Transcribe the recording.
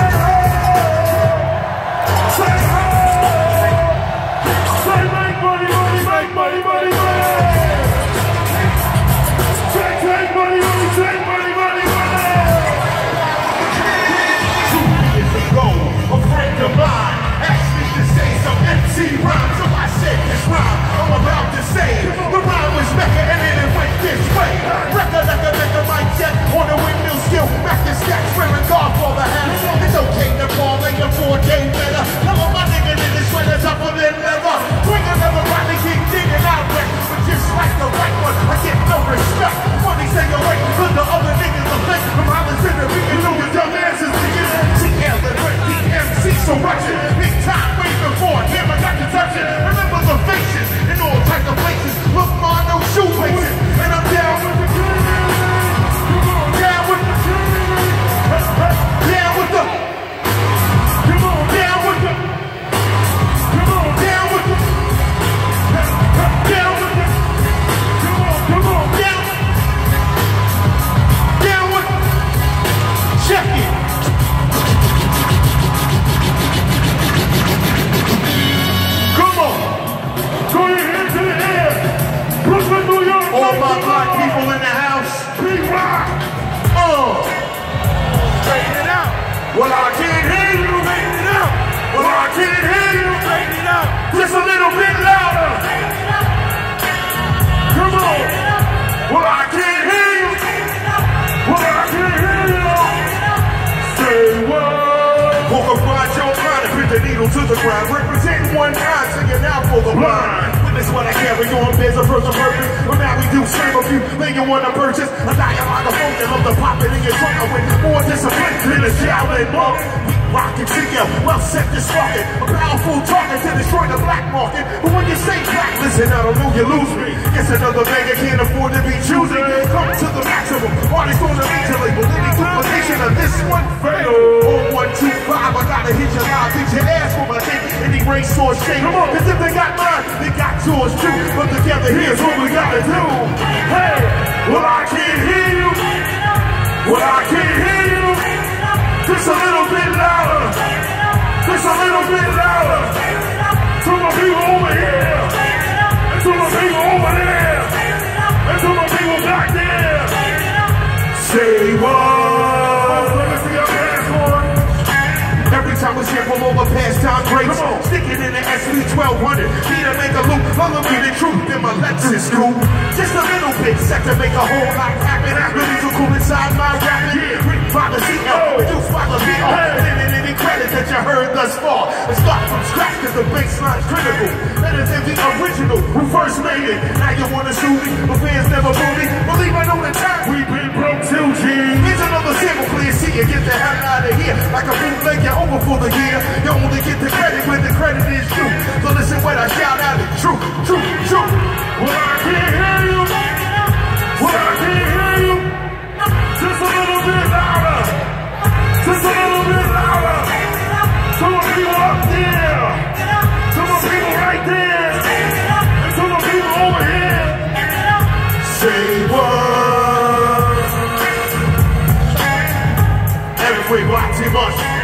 Yeah. To the needle to the ground. Represent one eye, singing out for the blind. Witness what I carry on, bears a person purpose. But now we do save a few, then you want to purchase a dialogue of funk and love to pop it in your trunk with more discipline than a Shaolin monk. To you, well set this rocket. A powerful target to destroy the black market. But when you say black, listen, I don't know you lose me. Guess another beggar can't afford to be choosing. Come to the maximum. Artist on the major label, any duplication of this one got yours too. But together, here's what we gotta do. Hey, well I can't hear you. Well I can't hear you. Just a little bit louder. Just a little bit louder. To my people over here. And to my people over there. And to my people back there. Say what? Let me see your hands, boy. Every time we from over past time greats, stick it in the SP 1200. To a loop, follow me the truth in my Lexus coupe. Just a little bit set to make a whole lot happen. I Really too cool inside my rapping. Written by the CEO, produced by the VO. Lending any credit that you heard thus far. And start from scratch cause the bassline's critical. Better than the original who first made it. Now you wanna shoot me, but fans never boo me. Believe I know the time. We've been broke till G. Here's another sample, please see you get the hell out of here. Like a bootleg, you're over for the year. You only get the Some of people up there.